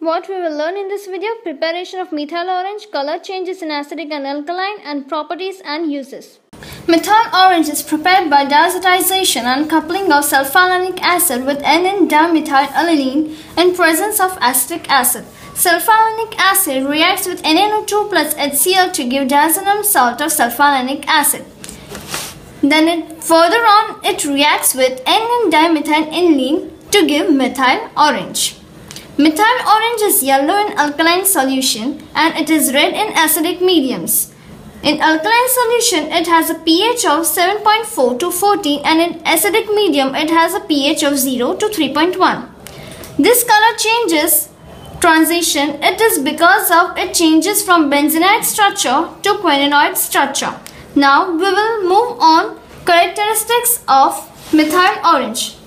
What we will learn in this video, preparation of methyl orange, color changes in acidic and alkaline and properties and uses. Methyl orange is prepared by diazotization and coupling of sulfanilic acid with N,N-dimethylaniline in presence of acetic acid. Sulfanilic acid reacts with NaNO2 plus HCl to give diazonium salt of sulfanilic acid. Then it, further on it reacts with N,N-dimethylaniline to give methyl orange. Methyl orange is yellow in alkaline solution and it is red in acidic mediums. In alkaline solution, it has a pH of 7.4 to 14 and in acidic medium, it has a pH of 0 to 3.1. This color changes transition, it is because of it changes from benzenoid structure to quinonoid structure. Now we will move on characteristics of methyl orange.